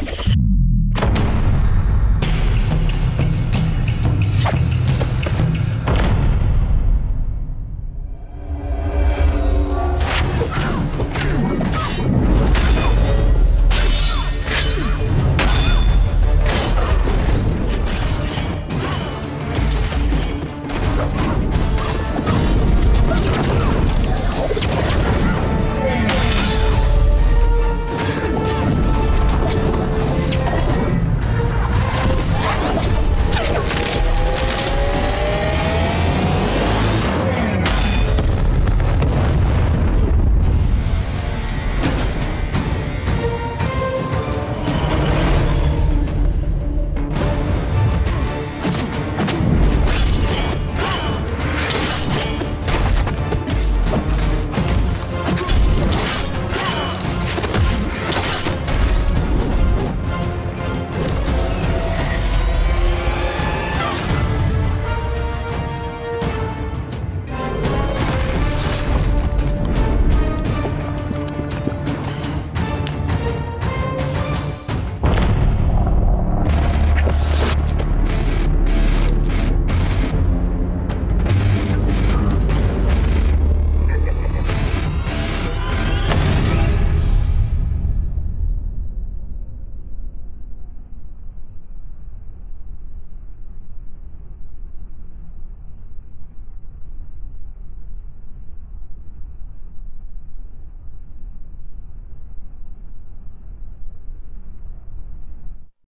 you